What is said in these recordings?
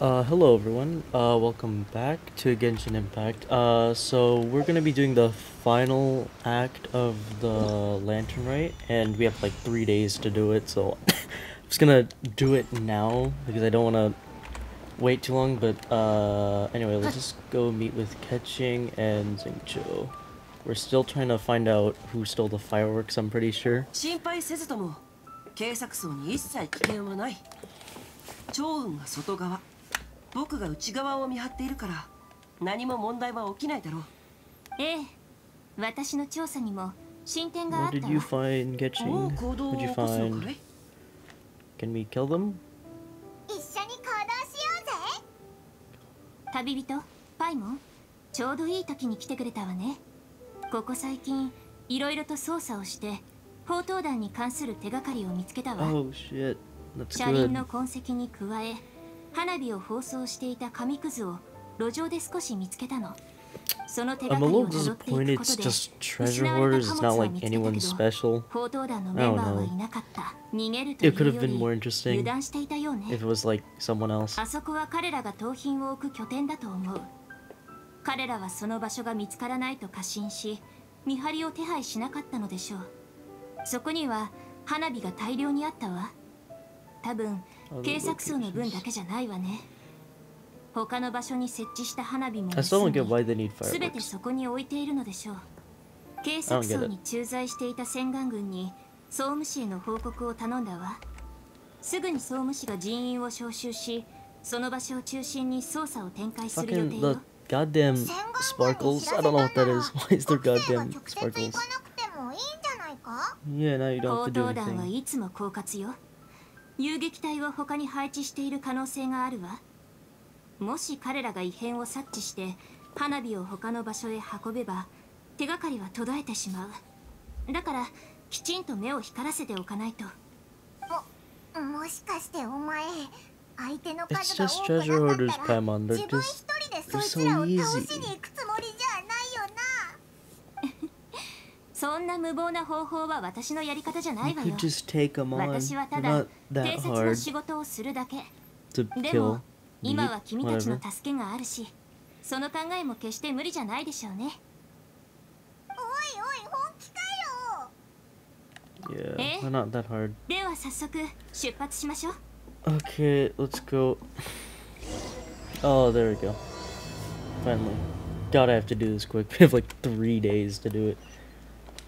Uh, hello everyone, uh, welcome back to Genshin Impact. Uh, so we're gonna be doing the final act of the Lantern Rite, and we have like three days to do it, so I'm just gonna do it now, because I don't wanna wait too long, but, uh, anyway, let's just go meet with Keqing and Xingqiu. We're still trying to find out who stole the fireworks, I'm pretty sure. 僕が内側を見張っているから何も問題は起きないだろうええ私の調査にも進展があった did you わ find, も Ketching? う行動を What did 起 you こすの find? かい Can we kill them? 一緒に行動しようぜ旅人パイモンちょうどいい時に来てくれたわねここ最近いろいろと捜査をして砲塔弾に関する手がかりを見つけたわ、Oh shit. That's 車輪.の痕跡に加え花火を包装していた紙くずを路上で少し見つけたの。その手がをっていくことで失われ.た貨物見つけたけど special. 報道団のメンバーはいなかった逃げるというより油断していたようね。like. あそこは彼らが盗品を置く拠点だと思う。彼らはその場所が見つからないと過信し見張りを手配しなかったのでしょう。そこには花火が大量にあったわ。多分計測数の分だけじゃないわね。他の場所に設置した花火も盗み、てそこに置いているのでしょう。計測層に駐在していた戦艦軍に総務省の報告を頼んだわ。すぐに総務省が人員を招集し、その場所を中心に捜査を展開する予定よ。Fucking the goddamn sparkles! 団はいつも狡猾よ。遊撃隊を他に配置している可能性があるわもし彼らが異変を察知して花火を他の場所へ運べば手がかりは途絶えてしまうだからきちんと目を光らせておかないとももしかしてお前相手の数が多くなかったら.自分一人でそいつらを倒.しに行くつもりじゃないよそんな無謀な方法は私のやり方じゃないわよ.私はただ that 察の仕事をするだけで.も今は君たちの.助けがあるしその考えも決して無理じゃないでしょうねおいおい本気かよ Yeah, Eh? not that hard. では早速出発しましょう Okay, let's go. Oh, there we go. Finally. God, I have to do this quick. We have like three days to do it.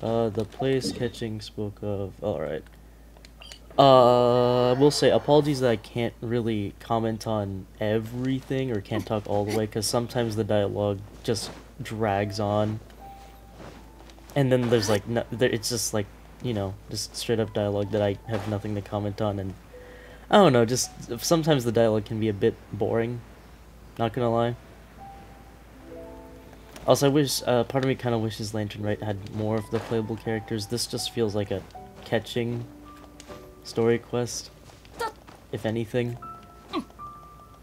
Uh, the place Keqing spoke of. Alright. Uh, I will say apologies that I can't really comment on everything or can't talk all the way because sometimes the dialogue just drags on. And then there's like, no, there, it's just like, you know, just straight up dialogue that I have nothing to comment on and I don't know, just sometimes the dialogue can be a bit boring. Not gonna lie. Also, I wish, uh, part of me kind of wishes Lantern Rite had more of the playable characters. This just feels like a Keqing story quest, if anything.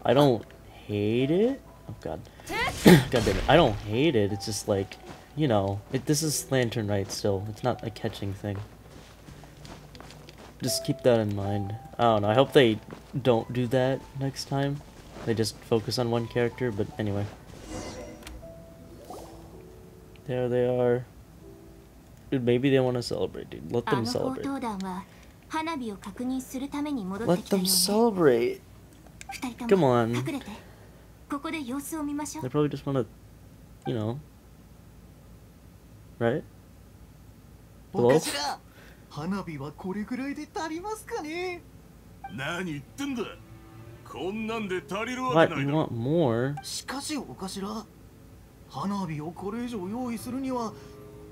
I don't hate it. Oh god. god damn it. I don't hate it, it's just like, you know, it, this is Lantern Rite still. It's not a Keqing thing. Just keep that in mind. I don't know. I hope they don't do that next time. They just focus on one character, but anyway. There they are. Dude, maybe they want to celebrate, dude. Let あ them の報 celebrate. 道団は花火を確認するために戻って Let きたよ them うね celebrate. 二人と Come も on. 隠れてここで様子を見ましょ They う probably just want to, you know. Right? お頭花火はこれぐらいで足りますかね何言ってんだこんなんで足りるわ What? けない You だ want more? しかしお頭 花火をこれ以上用意するには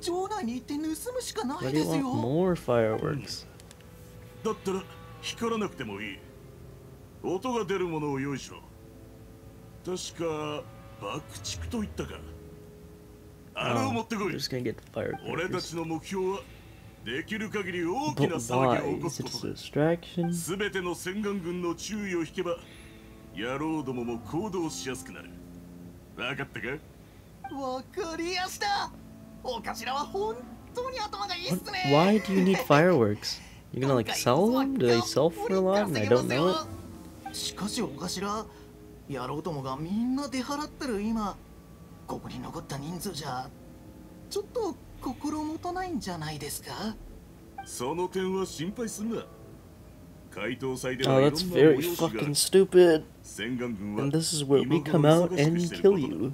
城内に行って盗むしかないですよ more fireworks? だったら光らなくてもいい音が出るものを用意しろ確か爆竹と言ったかあれを Oh, 持ってこい俺たち.の目標はできる限り大きな騒ぎ?を起こすこと?すべての洗顔軍の注意を引けば野郎どもも行動しやすくなる分かったか？わかりやしたお頭は本当に頭がいいっ What, すね why do you need fireworks? You're gonna like sell them? Do they sell for a lot and I don't know it? しかしお頭 野郎どもがみんな出払ってる今ここに残った人数じゃちょっと心もとないんじゃないですかその点は心配すんな怪盗祭で Oh, はいろん that's な very 催しが fucking stupid. 洗顔軍は And this is where we 今 come 頃 out 忙しく and してる kill ことだ you.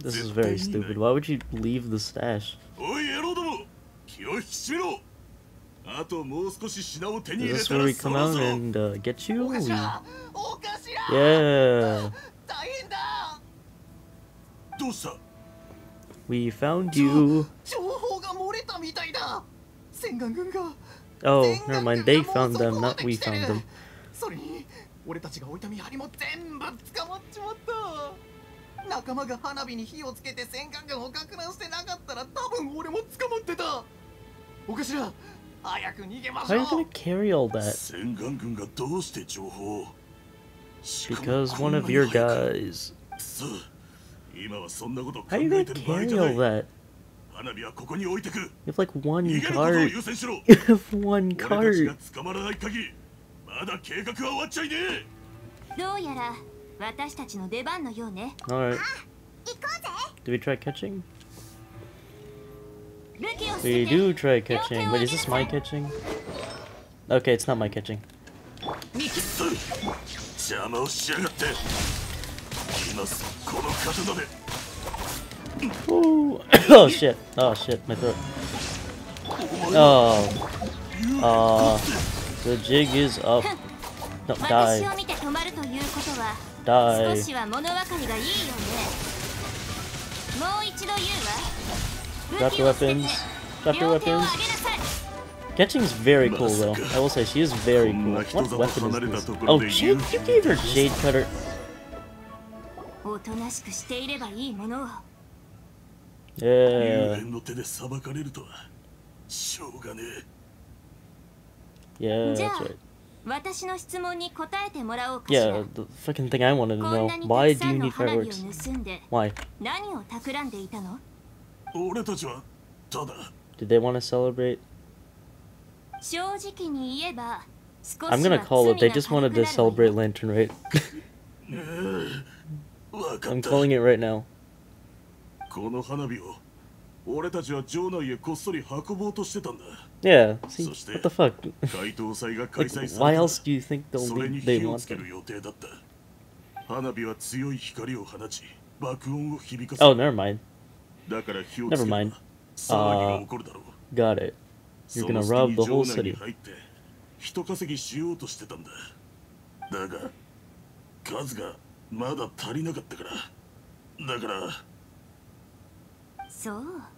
This is very stupid. Why would you leave the stash? Is this where we come out and uh, get you? Yeah. We found you. Oh, never mind. They found them, not we found them. 仲間が花火に火をつけて洗顔軍をか乱してなかったら多分俺も捕まってたお頭早く逃げまし How ょ are you う gonna carry all that? 洗顔軍がどうして情報 Because こ one of に your guys. くそ今はそんなこと考 How are you え gonna てる場合 carry じゃ all ない that? 花火はここに置いてく You have like one 逃げることを cart. 優先しろ You have one 俺たち cart. が捕まらない限りまだ計画は終わっちゃいねえどうやら All right. Ah, do we try Keqing? We do try Keqing. Wait, is this my Keqing? Okay, it's not my Keqing. Ooh. oh shit. Oh shit, my throat. Oh. Uh, the jig is up. Don't die die. 少しは物分かりがいいよね。もう一度言うわ。Got the weapons. Got the weapons. Keqing's very cool though. I will say she is very cool. What weapon is this? Oh, Jade, you gave her Jade Cutter. おとなしくしていればいいものを。Yeah. Yeah, that's right. 私の質問に答えてもらおうかしら。Yeah, the fucking thing I wanted to know. Why do you need fireworks? Why? 何を企んでいたの俺たちはただ。Did they want to celebrate? 正直に言えば、少し I'm gonna call it. They just wanted to celebrate Lantern Rite? I'm calling it right now. この花火を俺たちは城内へこっそり運ぼうとしてたんだ。いや、そして、what the 怪盗祭が開催され。それに火をつける予定だった。花火は強い光を放ち、爆音を響かせ。Oh, never だから火をつけ。怒るだろう。Uh, got it. を。一稼ぎしようとしてたんだ。だが数がまだ足りなかったから。だから。そう。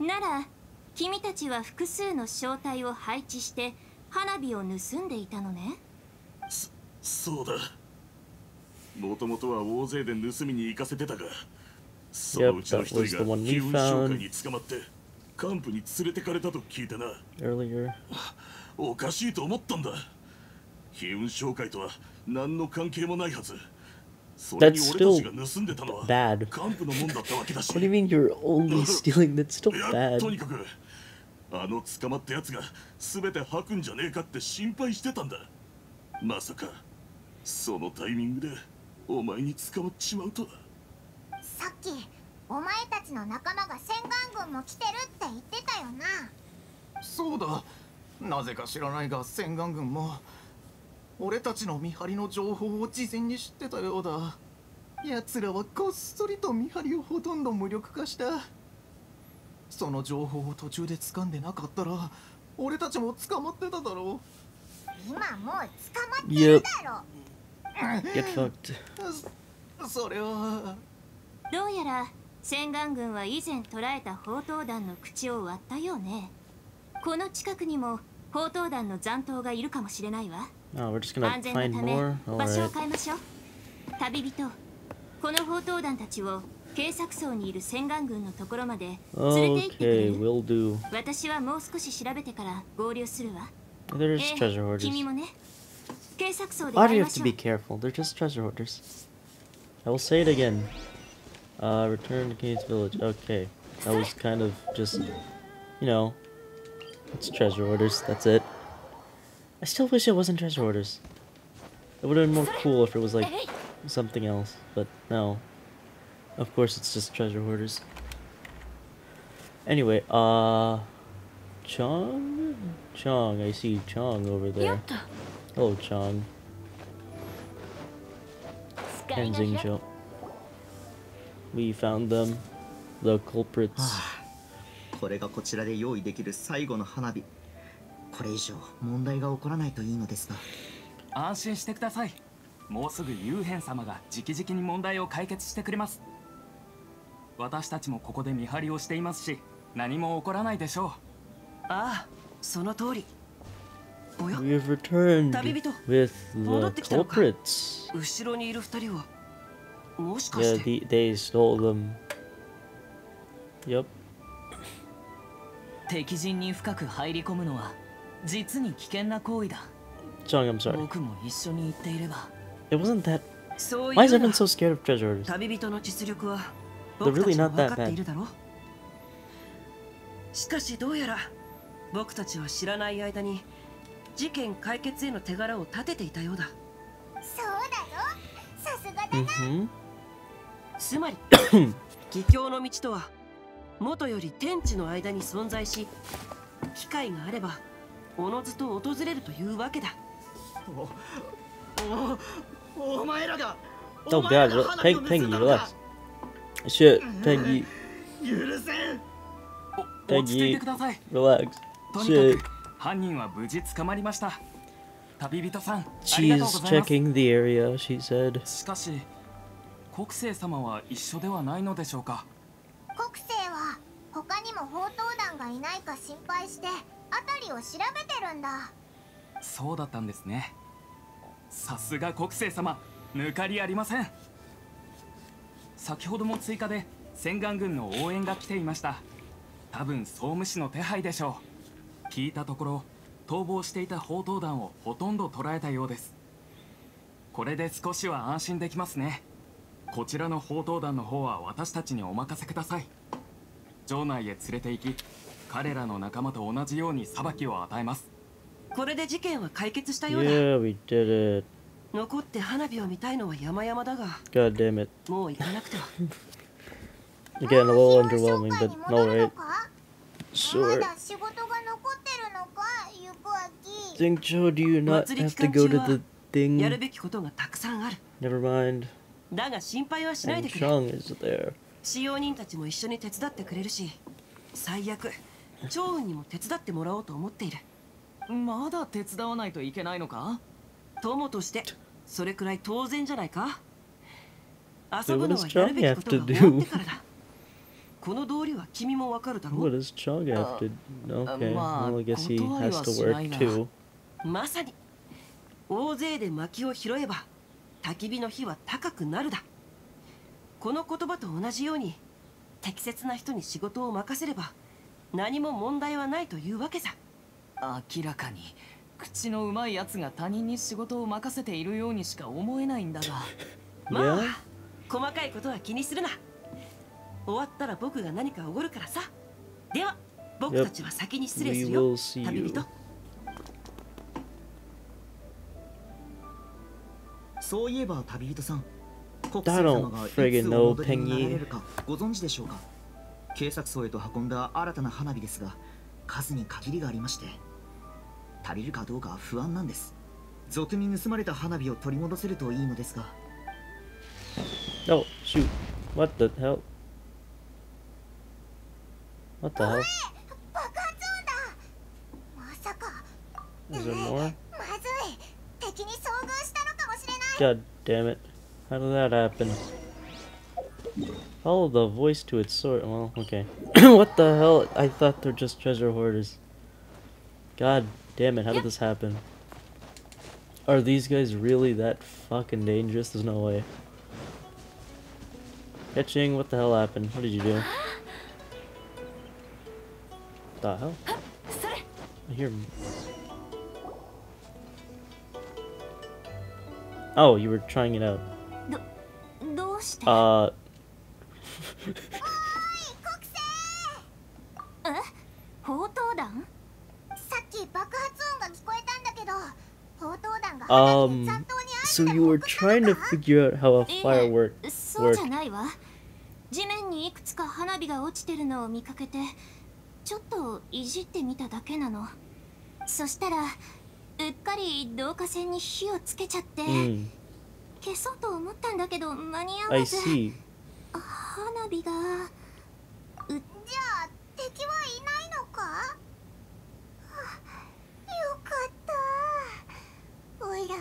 なら君たちは複数の正体を配置して花火を盗んでいたのね。そうだ。もともとは大勢で盗みに行かせてたがそのうちの一人が we 運商会に捕まってカンプに連れてかれたと聞いてな。Earlier. おかしいと思ったんだ。気運商会とは何の関係もないはず That's 俺たちが盗んでたのは bad. カンプのもんだったわけだし What do you mean you're only stealing? That's still いや bad. とにかくあの捕まったやつが全て吐くんじゃねえかって心配してたんだまさかそのタイミングでお前に捕まっちまうとはさっきお前たちの仲間が洗顔軍も来てるって言ってたよなそうだなぜか知らないが洗顔軍も俺たちの見張りの情報を事前に知ってたようだ。奴らはこっそりと見張りをほとんど無力化した。その情報を途中で掴んでなかったら俺たちも捕まってただろ今もう捕まってるだろ Get そそれは。どうやら洗顔軍は以前捕らえた砲塔弾の口を割ったようね。この近くにも砲塔弾の残党がいるかもしれないわ Oh, we're just gonna 安全の find ため more. 場所を Alright. 変えましょう旅人この砲塔弾たちを警察層にいる洗顔軍のところまで連れて行ってくれ Okay, る will do. 私はもう少し調べてから合流するわ There's え treasure え君 hoarders. もね警察層で Why 会 do い you ま have し to ょ be う careful? They're just treasure hoarders. I will say it again. Uh, return to Kate's village. Okay. That was kind of just, you know, it's treasure hoarders. That's it. I still wish it wasn't treasure orders. It would have been more cool if it was like something else, but no. Of course it's just treasure hoarders. Anyway, uh... Chong? Chong, I see Chong over there. Hello, Chong. And Xingqiu. We found them. The culprits. Ah. これ以上問題が起こらないといいのですが。安心してください。もうすぐユーヘン様が直々に問題を解決してくれます。私たちもここで見張りをしていますし何も起こらないでしょああその通り。おや？We have returned 旅人。with 戻っ the てきたのか？culprits. 後ろにいる二人はもしか Yeah, して？The, they stole them. Yep. 敵陣に深く入り込むのは実に危険な行為だ Chong, I'm sorry. 僕も一緒に行っていれば It wasn't that. そうい Why is everyone so scared of treasure? 旅人の実力は They're 僕た really ちも not 分 that かって bad. いるだろうしかしどうやら僕たちは知らない間に事件解決への手柄を立てていたようだそうだぞさすがだ Mm-hmm. つまり 義教の道とは元より天地の間に存在し機会があればおのずと訪れるというわけだおおお前らが Oh お前ら god, が rel- 花火 Peng, を盗 Pengy, んだのか relax. Shit, Pengy, 許せんお落ち着いてください relax. とに Shit. かく犯人は無事捕まりました旅人さんありがとう She's ございます checking the area, she said. しかし国政様は一緒ではないのでしょうか国政は他にも砲塔団がいないか心配して 辺りを調べてるんだ。そうだったんですね。さすが国政様抜かりありません。先ほども追加で洗顔軍の応援が来ていました。多分総務士の手配でしょう。聞いたところ逃亡していた砲塔団をほとんど捕らえたようです。これで少しは安心できますね。こちらの砲塔団の方は私たちにお任せください。城内へ連れて行き彼らの仲間と同じように裁きを与えますこれで事件は解決したようだ Yeah, we did it. 残って花火を見たいのは山々だが God damn it. もう行かなくては Again, a little underwhelming, but に戻るの alright. かま Sure. だ仕事が残ってるのかゆくあき Xingqiu, do you not have 期 to 間 go 中 to は the thing? Never mind. だが心配はしない And でくれ Chung is there. 使用人たちも一緒に手伝ってくれるし最悪趙雲にも手伝ってもらおうと思っているまだ手伝わないといけないのか？友としてそれくらい当然じゃないか？遊ぶ what の does はやるべきことが終わっ?てからだこの道理は君もわかるだろ？What う does Chung have to? Okay, ma, well, I guess he kotoari has wa to し work ないな。too. まさに大勢で薪を拾えば焚き火の火は高くなるだこの言葉と同じように適切な人に仕事を任せれば何も問題はないというわけさ明らかに口のうまいやつが他人に仕事を任せているようにしか思えないんだが まあ?細かいことは気にするな終わったら僕が何かおごるからさでは僕たちは先に失礼するよ旅.人そういえば旅人さん国 don't 様がいつ戻りになら.れるかご存知でしょうか？警察層へと運んだ新たな花火ですが数に限りがありまして足りるかどうか不安なんです賊に盗まれた花火を取り戻せるといいのですが Oh, shoot. What the hell? What the hell? Is there more? まずい敵に遭遇したのかもしれない God damn it. How did that happen? Follow the voice to its source. Well, okay. what the hell? I thought they're just treasure hoarders. God damn it, how did this happen? Are these guys really that fucking dangerous? There's no way. Keqing, what the hell happened? What did you do? The hell? I hear. Oh, you were trying it out. どうして Uh, 砲塔弾さっき爆発音が聞こえたんだけど砲塔弾が Um, 花火で残党に So you were trying to figure out how a いいえ firework そうじゃないわ地面にいくつか花火が落ちてるのを見かけてちょっといじってみただけなのそしたらうっかり導火線に火をつけちゃって、 Hmm. 消そうと思ったんだけど間に合 I わず see. 花火が。じゃあ敵はいないのか？はあよかった。おいら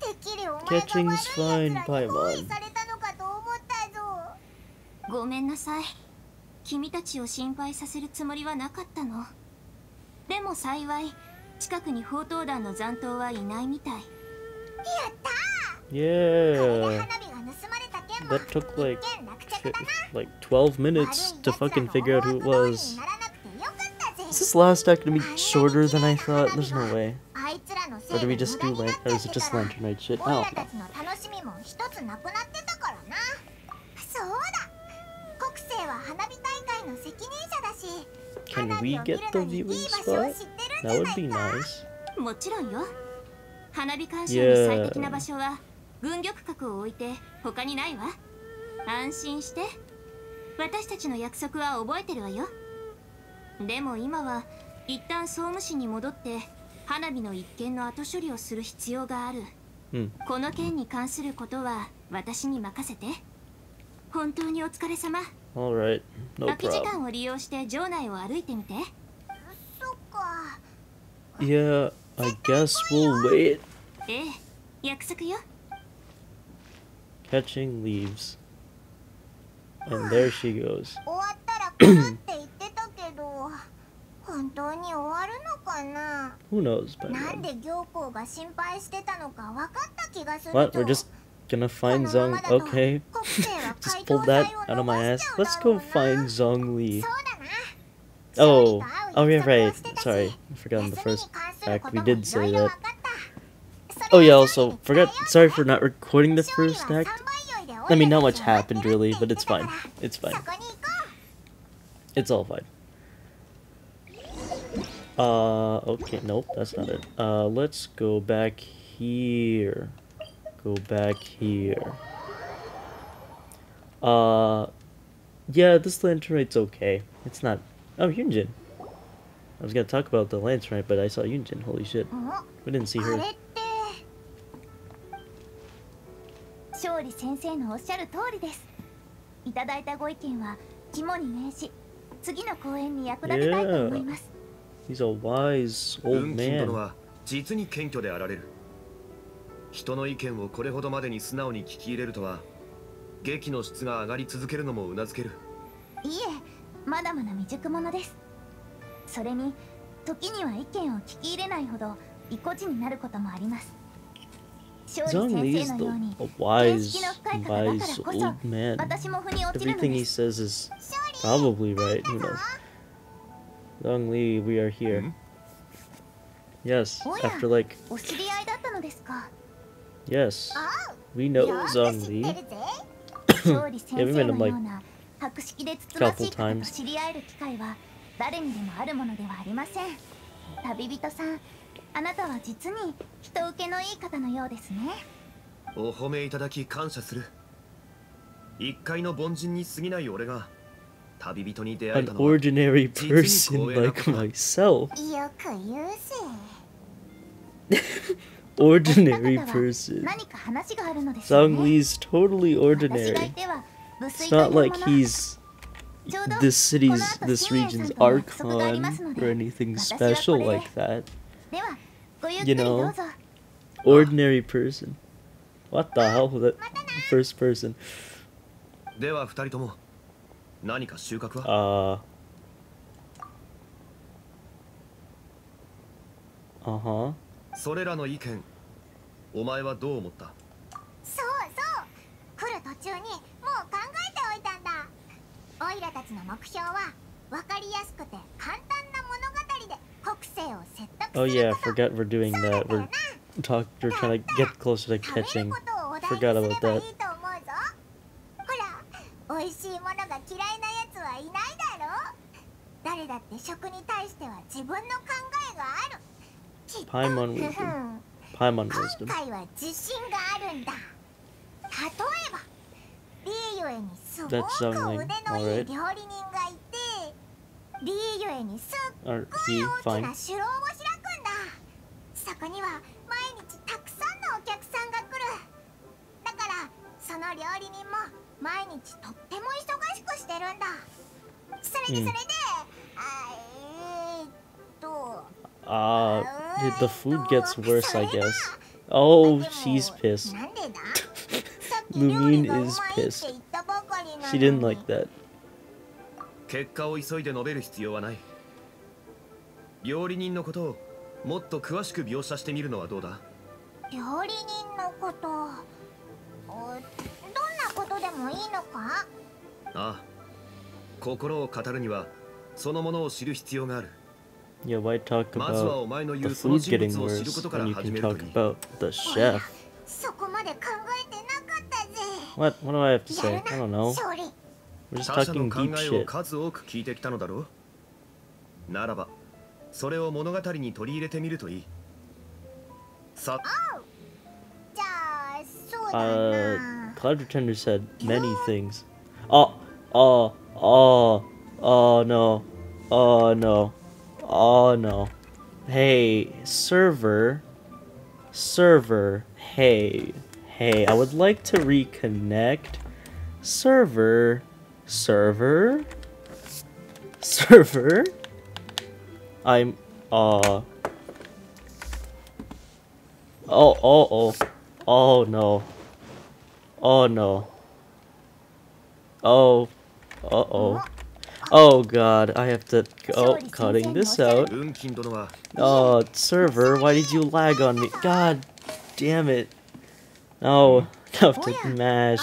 てっきりお前が悪い奴らに包.囲されたのかと思ったぞ。ごめんなさい。君たちを心配させるつもりはなかったの。でも幸い近くに砲塔弾の残党はいないみたい。やったー。Yeah. 花火が盗まれた件も That took like like 12 minutes to fucking figure out who it was. Is this last act gonna be shorter than I thought? There's no way. Or do we just do like, or is it just Lantern Night shit? I don't know. Can we get the viewing spot? That would be nice. Yeah. 安心して私たちの約束は覚えてるわよでも今は一旦総務省に戻って花火の一件の後処理をする必要がある Hmm. この件に関することは私に任せて本当にお疲れ様 Alright. No 空き時 problem. 間を利用して場内を歩いてみてそっか Yeah, I guess we'll wait. ええ約束よ Catching leaves. And there she goes. Who knows, but What? We're just gonna find Zong... Okay. just pulled that out of my ass. Let's go find Zhongli. Oh. Oh, yeah, right. Sorry. I forgot in the first act we did say that. Oh yeah, also, forgot... Sorry for not recording the first act. I mean, not much happened really, but it's fine. It's fine. It's all fine. Uh, okay, nope, that's not it. Uh, let's go back here. Go back here. Uh, yeah, this lantern lanterite's okay. It's not... Oh, Yunjin. I was gonna talk about the lantern but I saw Yunjin. Holy shit. Uh-huh. We didn't see her. 勝利先生のおっしゃる通りです。いただいたご意見は肝に銘し次の公演に役立てたいと思います、He's a wise old man. は実に謙虚であられる。人の意見をこれほどまでに素直に聞き入れるとは劇の質が上がり続けるのもうなずける。いいえまだまだ未熟者です。それに時には意見を聞き入れないほど意固地になることもあります。勝 Zhongli is the, a wise, wise old man. Everything he says is probably right, Who knows? Zhongli, we are here. Mm-hmm. Yes, after like... Yes, we know Zhongli. yeah, we met him like a couple times. 旅人さんあなたは実に人受けのいい方のようですねお褒めいただき感謝する一回の凡人に過ぎない俺が旅人に出会えたのは An ordinary person like myself よく言うぜ ordinary person. Zhang Li's totally ordinary. It's not like he's this city's, this region's archon or anything special like that. You know Ordinary person. What the hell was that? First person? では二人とも何か収穫は？Uh. Uh huh. それらの意見お前はどう思った？そうそう来る途中にもう考えておいたんだオイラたちの目標は分かりやすくて簡単な Oh, oh yeah, forgot we're doing that. We're talk we're trying to get closer to Keqing. Forgot about that. Paimon wisdom. Paimon wisdom. That's something. Alright. リーユエにすっごい大き?な城を開くんだそこには毎日たくさんのお客さんが来るだからその料理人も毎日とっても忙しくしてるんだそれでそれで、うんあえーっと Uh, the food gets worse, I guess. Oh, she's pissed. Lumine is pissed. She didn't like that. 結果を急いで述べる必要はない。料理人のことをもっと詳しく描写してみるのはどうだ？料理人のこと。おどんなことでもいいのか？ああ。心を語るにはそのものを知る必要がある。Yeah, why talk まずはお about 前の the 言うその food 人 getting 物を知るこ worse とから when you 始 can める talk といい。about the chef? そこまで考えてなかったぜ。What? What do I have to や say? る I な don't know. 勝利 We're just 他者の talking 考 deep えを shit. 数多く聞いてきたのだろうならばそれを物語に取り入れてみるといいさじゃあそうだ Uh, な Cloud Pretender said many things. Oh, oh, oh, oh no, oh no, oh no. Hey, server, server, hey, hey, I would like to reconnect. Server, server? Server? I'm uh oh oh oh oh no. Oh no. Oh uh oh oh god I have to oh cutting this out. Oh server why did you lag on me? God damn it. Oh enough to mash.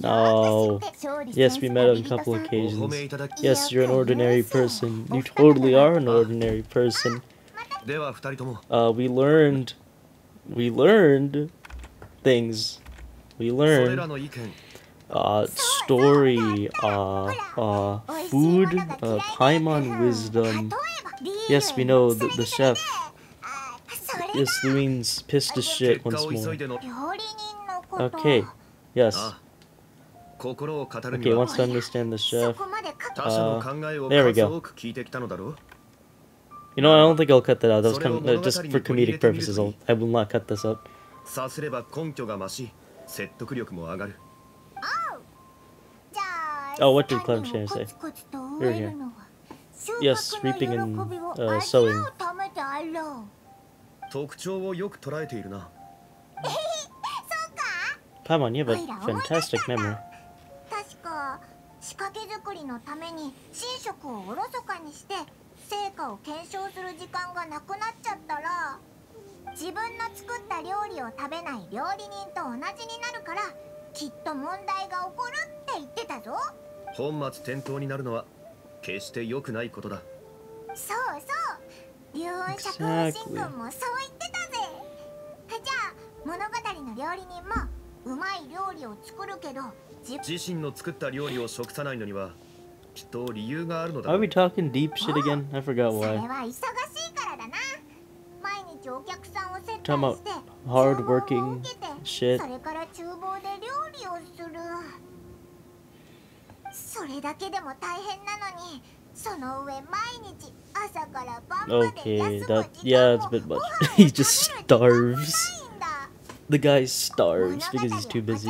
No. Yes, we met on a couple occasions. Yes, you're an ordinary person. You totally are an ordinary person. Uh, we learned... We learned... Things. We learned... Uh, story, uh, uh, food, uh, Paimon wisdom. Yes, we know, the, the chef. Yes, Luin's pissed as shit once more. Okay, yes. あ心を語るに Okay, は wants to understand the そ chef. こまでか他者の考えを there we 数 go. 多く聞いてきたのだろう You know, I don't think I'll cut that out. That was それを kind of uh, just for 物語に取り入れ comedic てみるといい。 purposes. I'll, I will not cut this out. さすれば根拠が増し説得力も上がるじゃあ Oh, what did 他 Clem に Shan も say? コツコツと植えるのは収 Yes, 穫の reaping and, 喜びを uh, 味わ sowing. うためであろう特徴をよく捉えているな Paimon, you have お a いら思い出 fantastic したん memory. 仕掛け作りのために寝食をおろそかにして成果を検証する時間がなくなっちゃったら自分の作った料理を食べない料理人と同じになるからきっと問題が起こるって言ってたぞ。本末転倒になるのは決して良くないことだ。そうそう。龍雲釈風神君もそう言ってたぜ。じゃあ物語の料理人もうまい料理を作るけど自自身の作った料理を食さないのにはきっと理由があるのだ Are ろう we talking deep shit again? I forgot それ why. は忙しいからだな毎日お客さんを接待 Talking about して hard 注文を working 受けて shit. それから厨房で料理をするそれだけでも大変なのにその上毎日朝から晩まで Okay, 休む that 時 yeah, 間 it's も a bit ご much. 飯を he just 食べる時間も starves. ないんだ The guy 物 starves 語 because he's too を busy.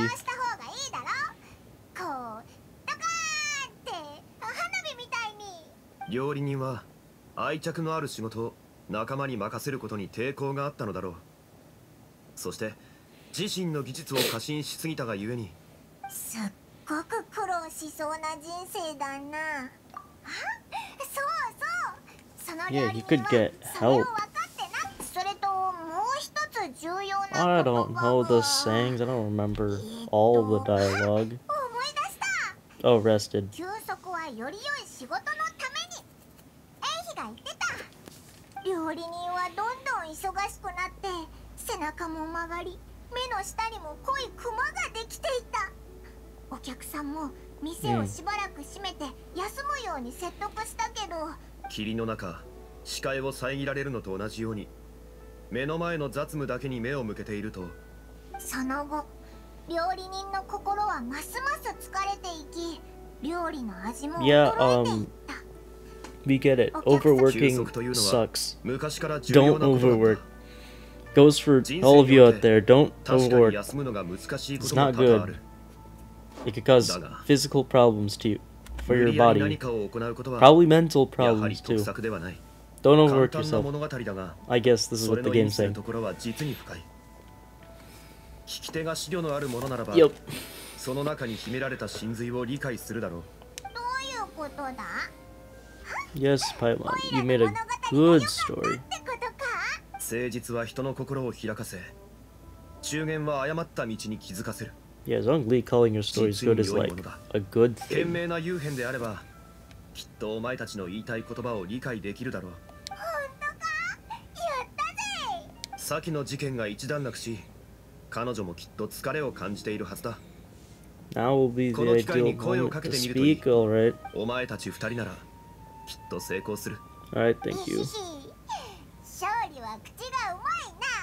料理人は愛着のある仕事を仲間に任せることに抵抗があったのだろうそして自身の技術を過信しすぎたがゆえにすっごく苦労しそうな人生だなあそうそうその料理人はそれを.分かってなそれともう一つ重要な I 言 don't 葉 know は the sayings. I don't remember all the dialogue. 思い出した Oh, rested. 休息はより良い仕事のたが言ってた。料理人はどんどん忙しくなって背中も曲がり目の下にも濃いクマができていた。お客さんも店をしばらく閉めて休むように説得したけど、霧の中視界を遮られるのと同じように目の前の雑務だけに目を向けていると。その後料理人の心はますます疲れていき料理の味も衰えてい um, った we get it. お客さん Overworking 休息というのは sucks. 昔から重要 Don't なことだ overwork. った Goes for 人生 all of you におい out て there. Don't 確かに overwork. 休むのが難しいこ It's とも not 多々ある good. It could cause だが physical problems to you, for 無 your 理やり何 body. かを行うことは Probably mental やはり problems 得 too. 策ではない Don't 簡 overwork 単な yourself. 物語だが I guess this is そ what れ the の意 game's 味する saying. ところは実に深い聞き手が資料のあるものならば Yep. その中に秘められた真髄を理解するだろうどういうことだ Yes, Paimon, you made a good story. ってことか誠実は人の心を開かせ中言は誤った道に気づかせる Yeah, Zhongli calling your stories good is like a good 賢 thing. 明な幽変であればきっとお前たちの言いたい言葉を理解できるだろう本当かやったぜ先の事件が一段落し彼女もきっと疲れを感じているはずだ Now will be the この機会に ideal 声を moment かけ to てみるといい speak, alright. お前たち二人なら Alright, thank you.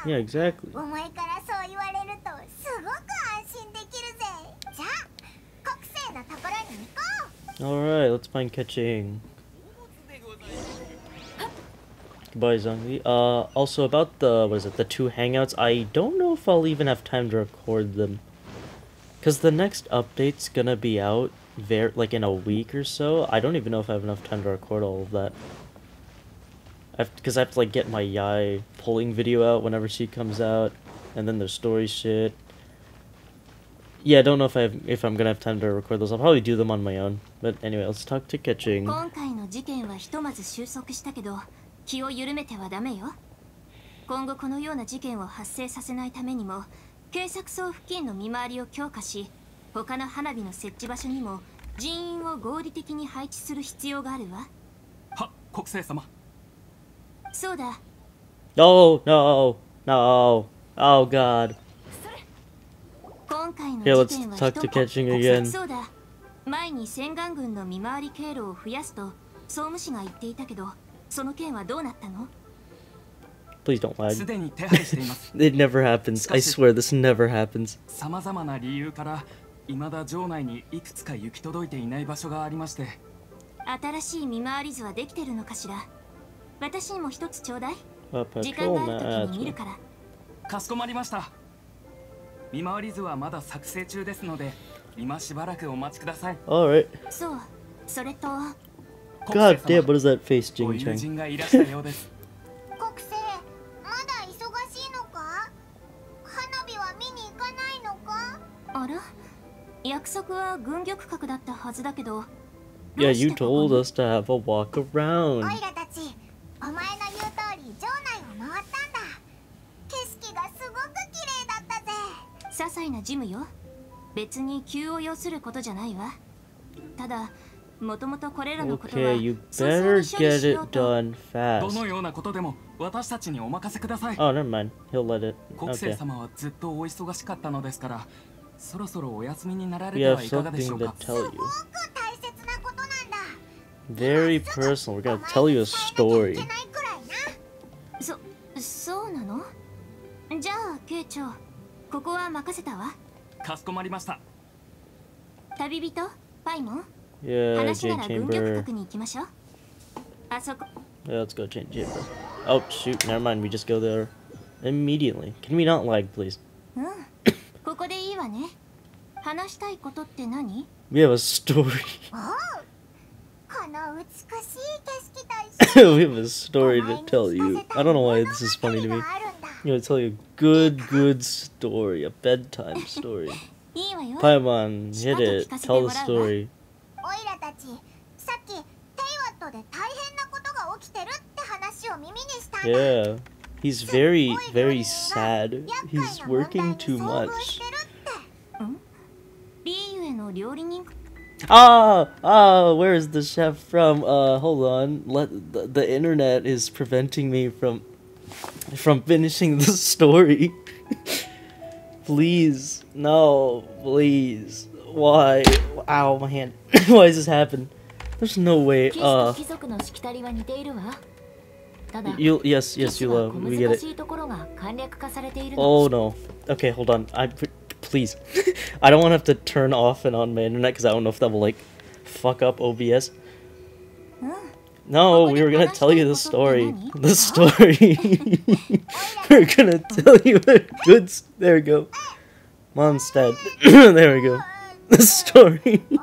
Yeah, exactly. All right, let's find Keqing. Goodbye, Zombie. Uh, also about the what is it? The two hangouts. I don't know if I'll even have time to record them, because the next update's gonna be out very like in a week or so. I don't even know if I have enough time to record all of that. Because I, have to like get my Yae pulling video out whenever she comes out, and then there's story shit. Yeah, I don't know if I have, if I'm gonna have time to record those. I'll probably do them on my own. But anyway, let's talk to Keqing. 他の花火の設置場所にも人員を合理的に配置する必要があるわは国政様そうだ No, no, no. Oh god. Here, 事 let's talk ひ to と Catching again. そうだ前に洗顔軍の見回り経路を増やすと総務士が言っていたけどその件はどうなったの？Please don't lie. すでに手配しています It never happens. I swear this never happens. さまざまな理由から未だ城内にいくつか行き届いていない場所がありまして。新しい見回り図はできてるのかしら？私にも一つちょうだい。時間がある時に見る.から。かしこまりました。見回り図はまだ作成中ですので今しばらくお待ちください。Alright. そう。それと。God damn, what is that face, ご Jing 友 Chang? 約束は軍玉閣だったはずだけど Yeah, you told us to have a walk オ around. イラたちお前の言う通り城内を回ったんだ景色がすごく綺麗だったぜ些細な事務よ別に急を要することじゃないわただもともとこれらのことは Okay, you better get it done ど fast. のようなことでも私たちにお任せください Oh, never mind. He'll let it. 国政.様はずっとお忙しかったのですからそろそろお休みになられ We て have はいかがでしょ something う to か tell you. すごく大切なことなんだ Very personal. We're gonna tell you a story. いけないくらいなそそうなのじゃあ慶長ここは任せたわかしこまりました旅人パイモン Yeah, 話な Jade ら軍玉 Chamber. 閣に行きましょうあそこ Yeah, let's go change chamber. Oh, shoot. Never mind. We just go there immediately. Can we not lag, please? うん ここでいいわね話したいことって何 We have a story. この美しい景色と一緒 we have a story to tell you. I don't know why this is funny to me. I'm gonna tell you a good, good story. A bedtime story. いいわよ Paimon, hit it. Tell the story. オイラたちさっきテイワットで大変なことが起きてるって話を耳にしたんだ Yeah. He's very, very sad. He's working too much. Ah, ah, where is the chef from? Uh, hold on. Let the, the internet is preventing me from from finishing the story. please, no, please. Why? Ow, my hand. Why does this happen? There's no way. Uh. You yes yes you love we get it. Oh no. Okay, hold on. I please. I don't want to have to turn off and on my internet because I don't know if that will like fuck up OBS. Hmm? No, we were gonna tell you the story. The story. we we're gonna tell you the good. There we go. Mom's dead. there we go. The story.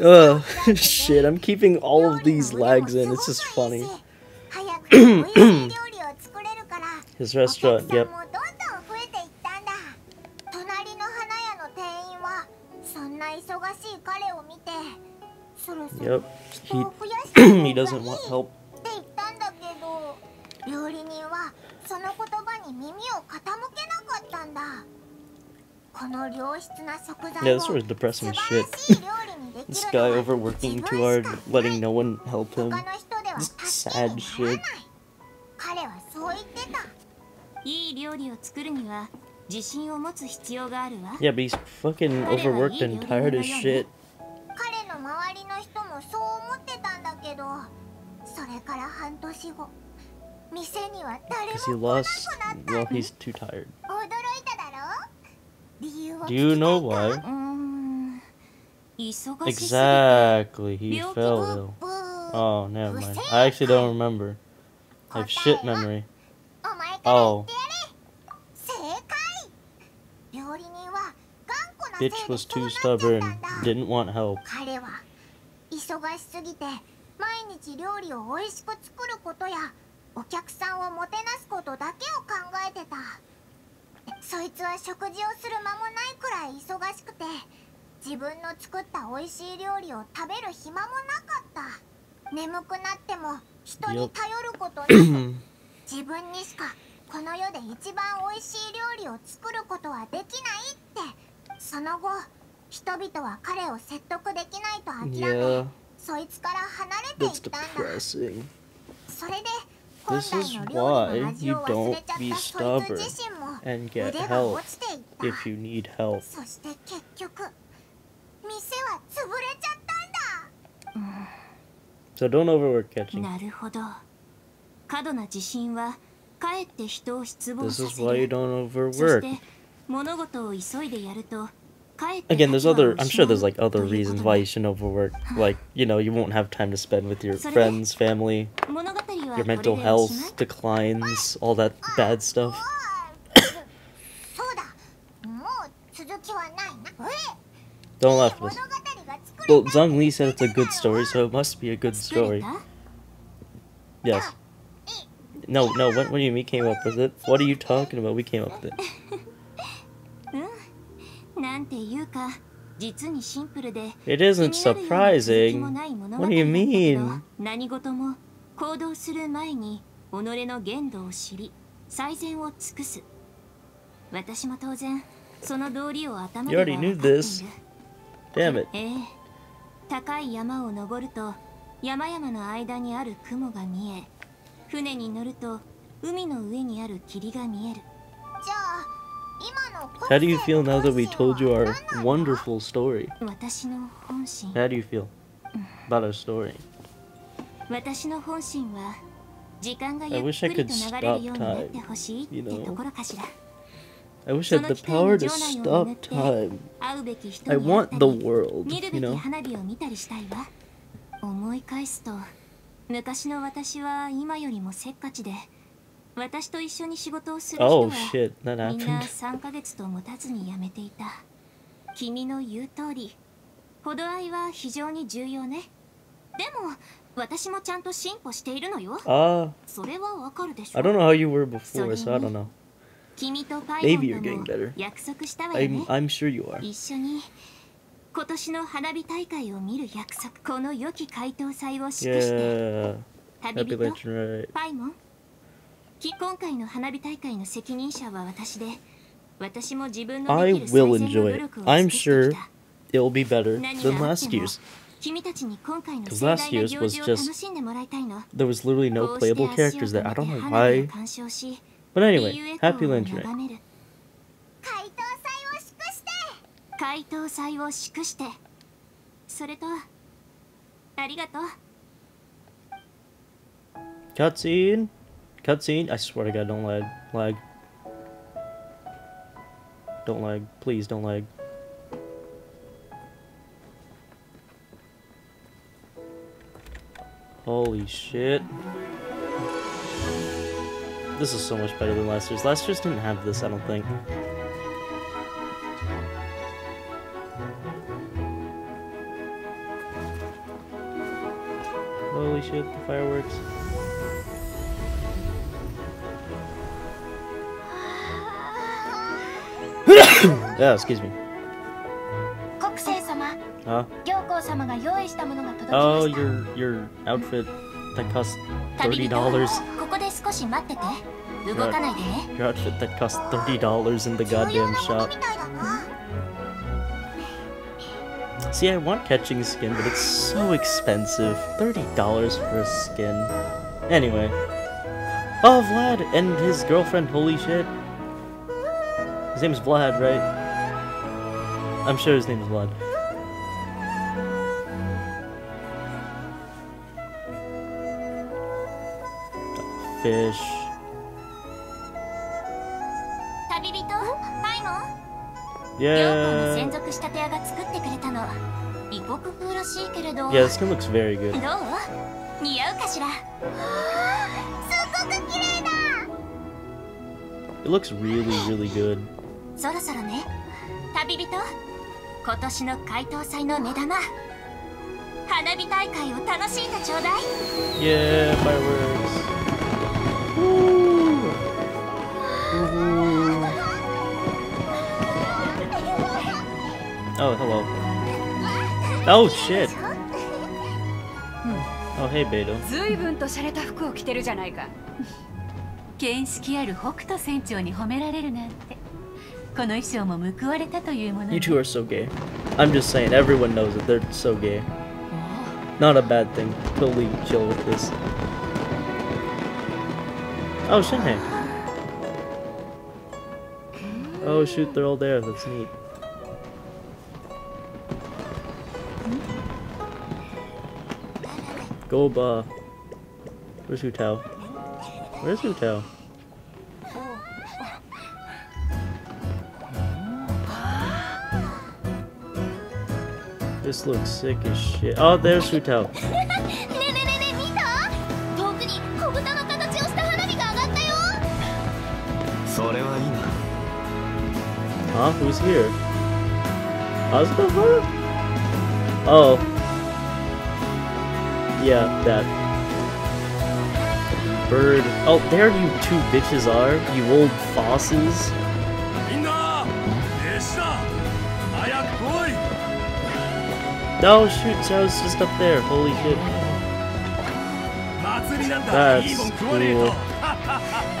Ugh, shit. I'm keeping all of these lags in. It's just funny. 早くて美味しい料理を作れるから His restaurant. お客 Yep. さんもどんどん増えていったんだ隣の花屋の店員はそんな忙しい彼を見てそろそろ Yep. 人を He 増やした方がい he い doesn't want help. って言ったんだけど料理人はその言葉に耳を傾けなかったんだこの良質な食 Yeah, 材を this was depressing 素 as 晴ら shit. しい料理にで This きる guy のは overworking 自 too 分 hard, しか letting no one help 他 him. の人では Just 助けに sad なら shit. ない彼はそう言ってたいい料理を作るには自信を持つ必要があるわ Yeah, but he's fucking overworked and tired as shit. 彼の周りの人もそう思ってたんだけどそれから半年後店には誰 Because he も来な lost. くなった Well, he's too tired. 驚いただろ理由を Do you know why? Exactly, he fell ill. Oh, never mind. I actually don't remember. I have shit memory. Oh. Bitch was too stubborn, didn't want help. そいつは食事をする間もないくらい忙しくて自分の作った美味しい料理を食べる暇もなかった。眠くなっても人に頼ることなく 自分にしかこの世で一番美味しい料理を作ることはできないってその後人々は彼を説得できないと諦めそいつから離れていったんだ.それで本 This is why you don't be stubborn and get help if you need help. So don't overwork Keqing. This is why you don't overwork. Again, there's other, I'm sure there's like other reasons why you shouldn't overwork. Like, you know, you won't have time to spend with your friends, family your mental health declines, all that bad stuff. Don't laugh at us. Well, Zhongli said it's a good story, so it must be a good story. Yes. No, no, When when you mean we came up with it? What are you talking about? We came up with it. It isn't surprising. What do you mean? 行動する前に己の限度を知り最善を尽くす私も当然その道理を頭で You は already 分 knew かっている this. Damn it. ええ高い山を登ると山々の間にある雲が見え船に乗ると海の上にある霧が見えるじゃあ今の How do you feel now that we told you our wonderful story? 私の本心 How do you feel about our story? 私の本心は時間がゆっくりと流れるようになってほしいってと?ころかしら I wish I had the power to stop time. I want た the り world, 見る you べき know? 花火を見たりしたいわ思い返すと昔の私は今よりもせっかちで私と一緒に仕事をする人 Oh は shit, that みんな happened. 3ヶ月と持たずに辞めていた君の言う通り程合いは非常に重要ねでも私もちゃんと進歩しているのよ。ああ。それはわかるでしょ。I don't know how you were before, I don't know. 君とパイロッ約束したわ。I'm sure you are. 一緒に今年の花火大会を見る約束。この良き回答祭をして。旅人パイモン。今回の花火大会の責任者は私で、私も自分の。I will enjoy. I'm sure it will be better than last is 君たちに今回の 'Cause 盛 last 大な year's 行 was 事を just- 楽しんでもらいたいの There was literally no こうして playable 足を characters there. I 止 don't め know て花火を why. 鑑賞し But anyway, PUF happy を Lantern 眺める解答祭を祝して回答祭を祝してそれとありがとう Cutscene? Cutscene? I swear to god, don't lag. Lag. Don't lag. Please don't lag. Holy shit. This is so much better than last year's. Last year's didn't have this, I don't think. Holy shit, the fireworks. yeah, excuse me. Oh, your your outfit that cost thirty dollars. Your, your outfit that cost thirty dollars in the goddamn shop. See, I want Keqing skin, but it's so expensive. $30 for a skin. Anyway. Oh, Vlad and his girlfriend, holy shit. His name's Vlad, right? I'm sure his name is Vlad. Fish. 旅人パイモン両校の Yeah. 専属仕立て屋が作ってくれたの異国風らしいけれど Yeah, this skin looks very good. どう似合うかしらすっごく綺麗だ It looks really, really good. そろそろね旅人今年の怪盗祭の目玉花火大会を楽しんでちょうだい Yeah, fireworks. Oh, hello. Oh, shit. Hmm. Oh, hey, Beidou. You two are so gay. I'm just saying, everyone knows that they're so gay. Not a bad thing. Totally chill with this. Oh, Shenhe. Oh, shoot, they're all there. That's neat. Go, Ba. Where's Hu Tao? Where's Hu Tao? This looks sick as shit. Oh, there's Hu Tao. Huh? Who's here? Azkaban? Oh. Yeah, that. Bird. Oh, there you two bitches are, you old fosses. No, shoot, Joe's just up there. Holy shit. That's cool.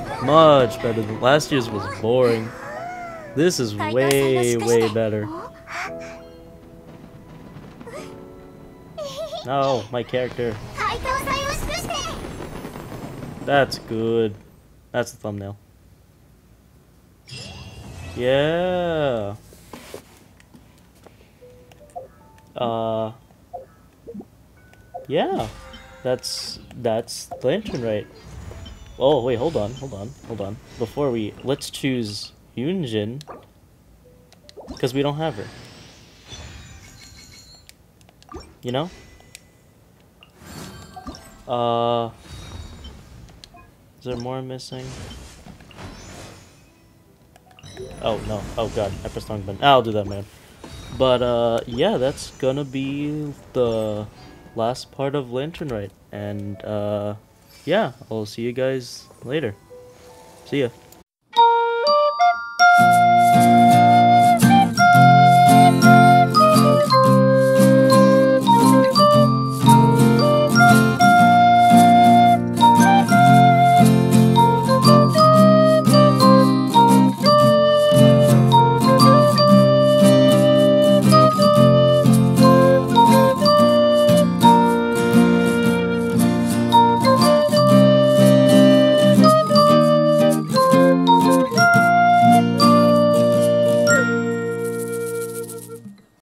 Much better than last year's was boring. This is way, way better. No, oh, my character. That's good. That's the thumbnail. Yeah. Uh. Yeah. That's that's Lantern Rite. Oh wait, hold on, hold on, hold on. Before we let's choose Yunjin. Because we don't have her. You know? Uh is there more missing? Oh no. Oh god, I pressed the wrong button. I'll do that man. But uh yeah, that's gonna be the last part of Lantern Rite. And uh yeah, I'll see you guys later. See ya.